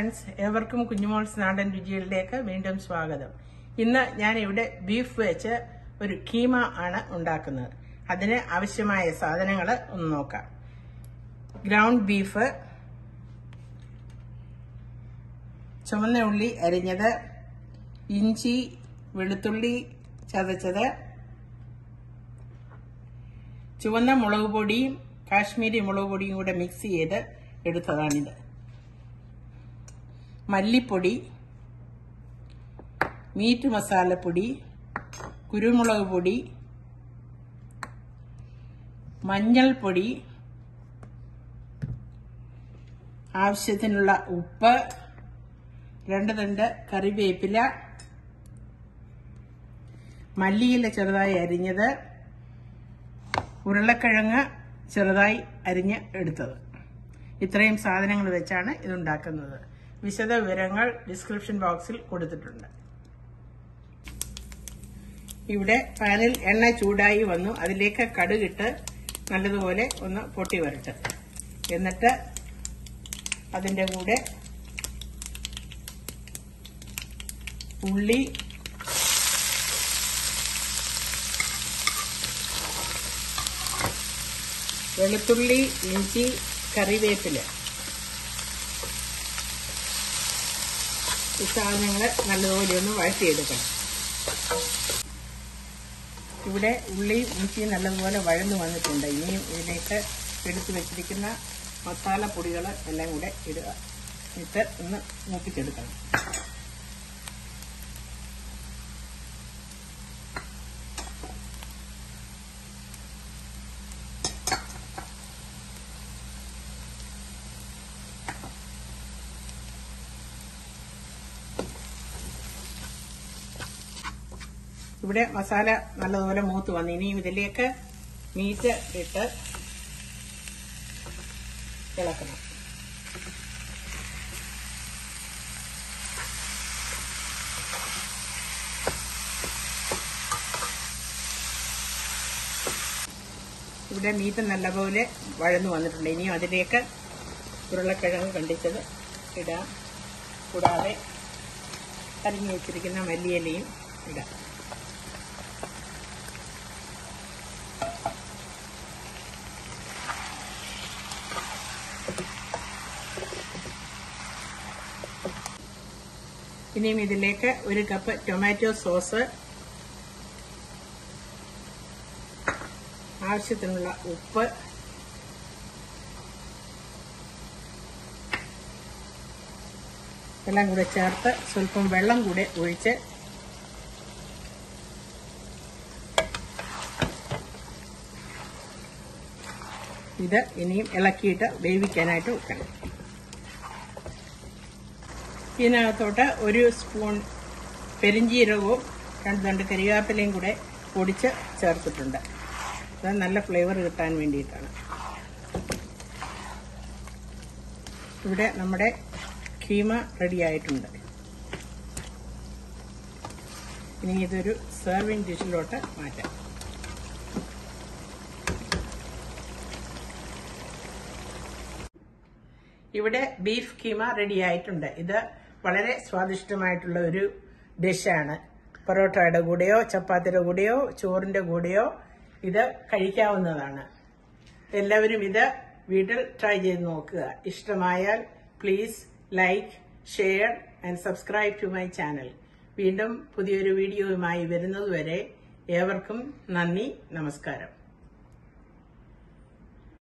Friends ഏവർക്കും കുഞ്ഞുമോൾസ് നാടൻ രുചികളിലേക്ക് വീണ്ടും സ്വാഗതം. ഇന്ന് ഞാൻ ഇവിടെ ബീഫ് വെച്ച് ഒരു കീമ ആണ് ഉണ്ടാക്കുന്നത്. അതിന് ആവശ്യമായ സാധനങ്ങൾ ഒന്ന് നോക്കാം. ഗ്രൗണ്ട് ബീഫ് ചുവന്ന ഉള്ളി അരിഞ്ഞത് ഇഞ്ചി വെളുത്തുള്ളി ചതച്ചത് ചുവന്ന മുളക് പൊടിയും കാശ്മീരി മുളക് പൊടിയും കൂടെ മിക്സ് ചെയ്ത് എടുത്തതാണിത്. മല്ലിപ്പൊടി മീറ്റ് മസാലപ്പൊടി കുരുമുളക് പൊടി മഞ്ഞൾപ്പൊടി ആവശ്യത്തിനുള്ള ഉപ്പ് രണ്ട് തണ്ട് കറിവേപ്പില മല്ലിയില ചെറുതായി അരിഞ്ഞത് ഉരുളക്കിഴങ്ങ് ചെറുതായി അരിഞ്ഞ് എടുത്തത്. ഇത്രയും സാധനങ്ങൾ വെച്ചാണ് ഇതുണ്ടാക്കുന്നത്. വിശദ വിവരങ്ങൾ ഡിസ്ക്രിപ്ഷൻ ബോക്സിൽ കൊടുത്തിട്ടുണ്ട്. ഇവിടെ പാനിൽ എണ്ണ ചൂടായി വന്നു. അതിലേക്ക് കടുകിട്ട് നല്ലതുപോലെ ഒന്ന് പൊട്ടി വരട്ടെ. എന്നിട്ട് അതിന്റെ കൂടെ ഉള്ളി വെളുത്തുള്ളി ഇഞ്ചി കറിവേപ്പില ഈ സാധനങ്ങൾ നല്ലതുപോലെ ഒന്ന് വഴറ്റി വഴറ്റിയെടുക്കണം. ഇവിടെ ഉള്ളി ഇഞ്ചി നല്ലതുപോലെ വഴന്നു വന്നിട്ടുണ്ട്. ഇനിയും ഇതിലേക്ക് എടുത്തു വെച്ചിരിക്കുന്ന മസാല പൊടികൾ എല്ലാം കൂടെ ഇടുക. ഇട്ട് ഒന്ന് മൂപ്പിച്ചെടുക്കണം. ഇവിടെ മസാല നല്ലതുപോലെ മൂത്ത് വന്നു. ഇനിയും ഇതിലേക്ക് മീറ്റ് ഇട്ട് ഇളക്കണം. ഇവിടെ മീറ്റ് നല്ലപോലെ വഴന്നു വന്നിട്ടുണ്ട്. ഇനിയും അതിലേക്ക് ഉരുളക്കിഴങ്ങ് കണ്ടിച്ചത് ഇടാം. കൂടാതെ അരിഞ്ഞു വെച്ചിരിക്കുന്ന മല്ലിയിലയും ഇടാം. ഇനിയും ഇതിലേക്ക് ഒരു കപ്പ് ടൊമാറ്റോ സോസ് ആവശ്യത്തിനുള്ള ഉപ്പ്. എല്ലാം കൂടെ ചേർത്ത് സ്വല്പം വെള്ളം കൂടെ ഒഴിച്ച് ഇത് ഇനിയും ഇളക്കിയിട്ട് വേവിക്കാനായിട്ട് വെക്കണം. ഇതിനകത്തോട്ട് ഒരു സ്പൂൺ പെരിഞ്ചീരകവും രണ്ട് രണ്ട് കരിവേപ്പിലയും കൂടെ പൊടിച്ച് ചേർത്തിട്ടുണ്ട്. അത് നല്ല ഫ്ലേവർ കിട്ടാൻ വേണ്ടിയിട്ടാണ്. ഇവിടെ നമ്മുടെ കീമ റെഡി ആയിട്ടുണ്ട്. ഇനി ഇതൊരു സെർവിങ് ഡിഷിലോട്ട് മാറ്റാം. ഇവിടെ ബീഫ് കീമ റെഡി ആയിട്ടുണ്ട്. ഇത് വളരെ സ്വാദിഷ്ടമായിട്ടുള്ള ഒരു ഡിഷാണ്. പൊറോട്ടയുടെ കൂടെയോ ചപ്പാത്തിയുടെ കൂടെയോ ചോറിന്റെ കൂടെയോ ഇത് കഴിക്കാവുന്നതാണ്. എല്ലാവരും ഇത് വീട്ടിൽ ട്രൈ ചെയ്ത് നോക്കുക. ഇഷ്ടമായാൽ please like share and subscribe to my channel വീണ്ടും പുതിയൊരു വീഡിയോയുമായി വരുന്നതുവരെ ഏവർക്കും നന്ദി നമസ്കാരം.